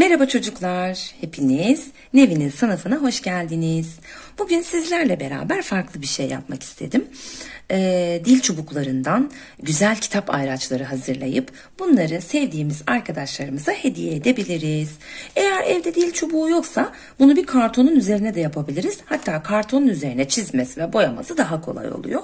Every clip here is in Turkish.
Merhaba çocuklar, hepiniz Nevin'in sınıfına hoş geldiniz. Bugün sizlerle beraber farklı bir şey yapmak istedim. Ee, dil çubuklarından güzel kitap ayraçları hazırlayıp bunları sevdiğimiz arkadaşlarımıza hediye edebiliriz. Eğer evde dil çubuğu yoksa bunu bir kartonun üzerine de yapabiliriz. Hatta kartonun üzerine çizmesi ve boyaması daha kolay oluyor.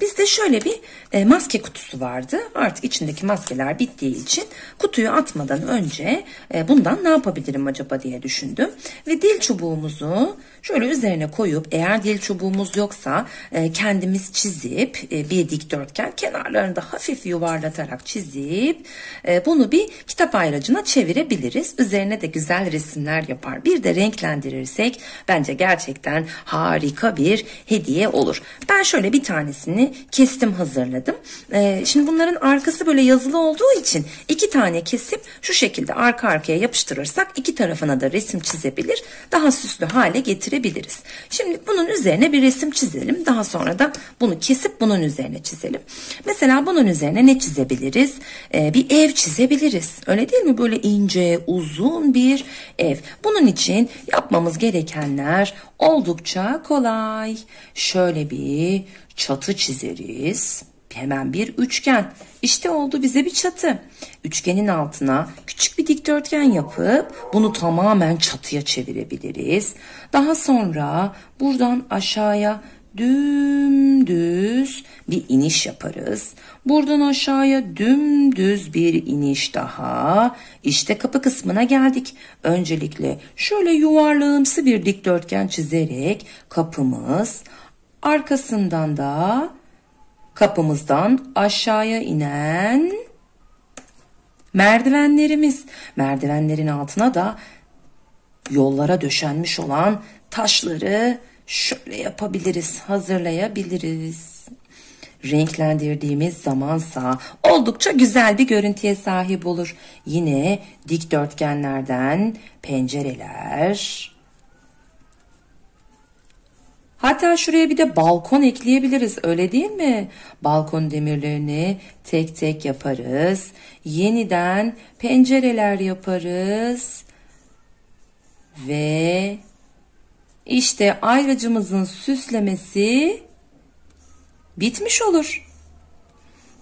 Bizde şöyle bir e, maske kutusu vardı. Artık içindeki maskeler bittiği için kutuyu atmadan önce e, bundan ne yapabilirim acaba diye düşündüm. Ve dil çubuğumuzu şöyle üzerine koyup eğer dil çubuğumuz yoksa e, kendimiz çizip e, bir dikdörtgen kenarlarını da hafif yuvarlatarak çizip e, bunu bir kitap ayracına çevirebiliriz. Üzerine de güzel resimler yapar. Bir de renklendirirsek bence gerçekten harika bir hediye olur. Ben şöyle bir tanesini kestim hazırladım. Ee, şimdi bunların arkası böyle yazılı olduğu için iki tane kesip şu şekilde arka arkaya yapıştırırsak iki tarafına da resim çizebilir. Daha süslü hale getirebiliriz. Şimdi bunun üzerine bir resim çizelim. Daha sonra da bunu kesip bunun üzerine çizelim. Mesela bunun üzerine ne çizebiliriz? Ee, bir ev çizebiliriz. Öyle değil mi? Böyle ince, uzun bir ev. Bunun için yapmamız gerekenler oldukça kolay. Şöyle bir çatı çizeriz. Hemen bir üçgen. İşte oldu bize bir çatı. Üçgenin altına küçük bir dikdörtgen yapıp bunu tamamen çatıya çevirebiliriz. Daha sonra buradan aşağıya dümdüz bir iniş yaparız. Buradan aşağıya dümdüz bir iniş daha. İşte kapı kısmına geldik. Öncelikle şöyle yuvarlağımsı bir dikdörtgen çizerek kapımız arkasından da kapımızdan aşağıya inen merdivenlerimiz. Merdivenlerin altına da yollara döşenmiş olan taşları şöyle yapabiliriz, hazırlayabiliriz. Renklendirdiğimiz zamansa oldukça güzel bir görüntüye sahip olur. Yine dikdörtgenlerden pencereler, Hatta şuraya bir de balkon ekleyebiliriz öyle değil mi? Balkon demirlerini tek tek yaparız. Yeniden pencereler yaparız. Ve işte ayracımızın süslemesi bitmiş olur.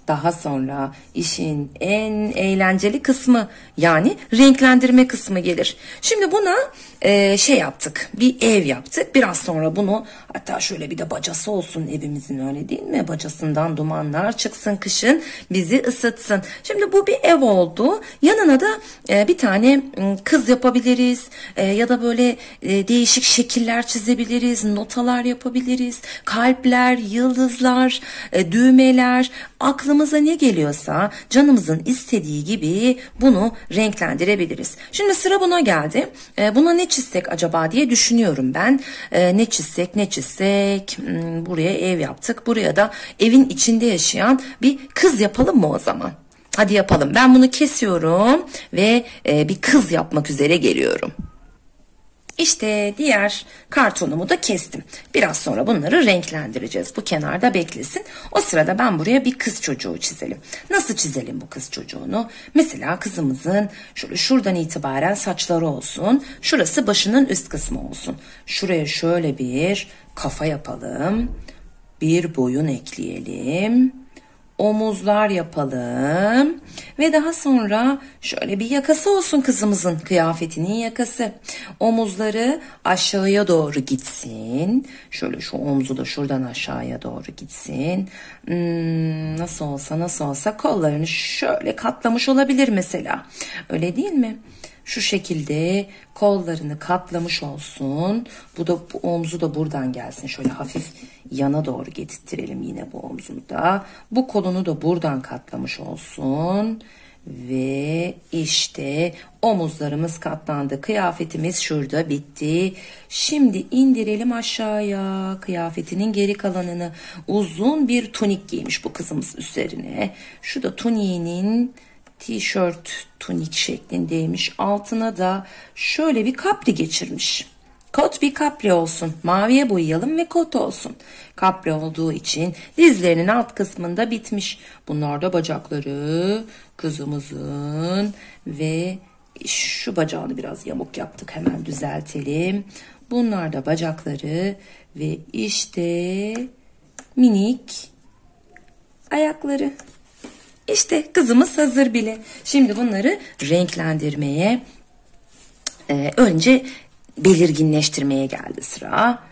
Daha sonra işin en eğlenceli kısmı yani renklendirme kısmı gelir. Şimdi buna e, şey yaptık bir ev yaptık. Biraz sonra bunu hatta şöyle bir de bacası olsun evimizin öyle değil mi? Bacasından dumanlar çıksın kışın bizi ısıtsın. Şimdi bu bir ev oldu. Yanına da e, bir tane kız yapabiliriz e, ya da böyle e, değişik şekiller çizebiliriz. Notalar yapabiliriz. Kalpler, yıldızlar, e, düğmeler aklımıza ne geliyorsa canımızın istediği gibi bunu renklendirebiliriz. Şimdi sıra buna geldi. E, buna ne çizsek acaba diye düşünüyorum ben. E, ne çizsek ne çizsek hmm, buraya ev yaptık. Buraya da evin içinde yaşayan bir kız yapalım mı o zaman? Hadi yapalım. Ben bunu kesiyorum ve e, bir kız yapmak üzere geliyorum. İşte diğer kartonumu da kestim. Biraz sonra bunları renklendireceğiz. Bu kenarda beklesin. O sırada ben buraya bir kız çocuğu çizelim. Nasıl çizelim bu kız çocuğunu? Mesela kızımızın şöyle şuradan itibaren saçları olsun. Şurası başının üst kısmı olsun. Şuraya şöyle bir kafa yapalım. Bir boyun ekleyelim omuzlar yapalım ve daha sonra şöyle bir yakası olsun kızımızın kıyafetinin yakası. Omuzları aşağıya doğru gitsin. Şöyle şu omzu da şuradan aşağıya doğru gitsin. Hmm, nasıl olsa nasıl olsa kollarını şöyle katlamış olabilir mesela. Öyle değil mi? Şu şekilde kollarını katlamış olsun. Bu da bu omzu da buradan gelsin. Şöyle hafif yana doğru getirtirelim yine bu omzunu da. Bu kolunu da buradan katlamış olsun. Ve işte omuzlarımız katlandı. Kıyafetimiz şurada bitti. Şimdi indirelim aşağıya kıyafetinin geri kalanını. Uzun bir tunik giymiş bu kızımız üzerine. Şu da tuniğinin tişört tunik şeklindeymiş. Altına da şöyle bir kapri geçirmiş. Kot bir kapri olsun. Maviye boyayalım ve kot olsun. Kapri olduğu için dizlerinin alt kısmında bitmiş. Bunlar da bacakları kızımızın ve şu bacağını biraz yamuk yaptık. Hemen düzeltelim. Bunlar da bacakları ve işte minik ayakları. İşte kızımız hazır bile. Şimdi bunları renklendirmeye e, önce belirginleştirmeye geldi sıra.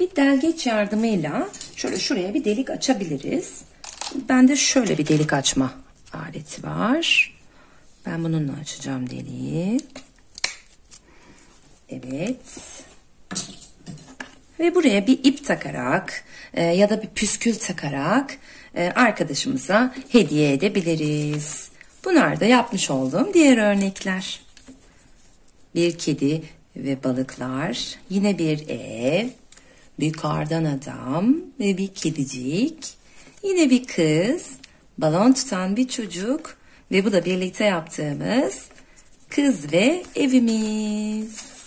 Bir delgeç yardımıyla şöyle şuraya bir delik açabiliriz. Bende şöyle bir delik açma aleti var. Ben bununla açacağım deliği. Evet. Ve buraya bir ip takarak e, ya da bir püskül takarak e, arkadaşımıza hediye edebiliriz. Bunlar da yapmış olduğum diğer örnekler. Bir kedi ve balıklar, yine bir ev, bir kardan adam ve bir kedicik, yine bir kız, balon tutan bir çocuk ve bu da birlikte yaptığımız kız ve evimiz.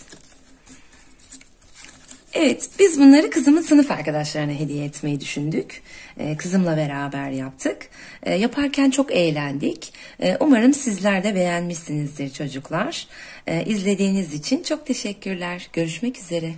Evet, biz bunları kızımın sınıf arkadaşlarına hediye etmeyi düşündük. Ee, kızımla beraber yaptık. Ee, yaparken çok eğlendik. Ee, umarım sizler de beğenmişsinizdir çocuklar. Ee, izlediğiniz için çok teşekkürler. Görüşmek üzere.